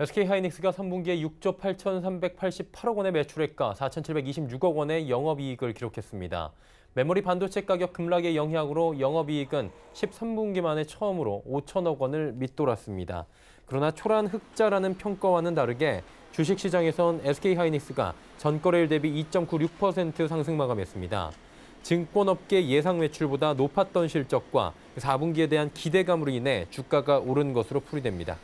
SK하이닉스가 3분기에 6조 8,388억 원의 매출액과 4,726억 원의 영업이익을 기록했습니다. 메모리 반도체 가격 급락의 영향으로 영업이익은 13분기 만에 처음으로 5천억 원을 밑돌았습니다. 그러나 초란 흑자라는 평가와는 다르게 주식시장에선 SK하이닉스가 전거래일 대비 2.96% 상승 마감했습니다. 증권업계 예상 매출보다 높았던 실적과 4분기에 대한 기대감으로 인해 주가가 오른 것으로 풀이됩니다.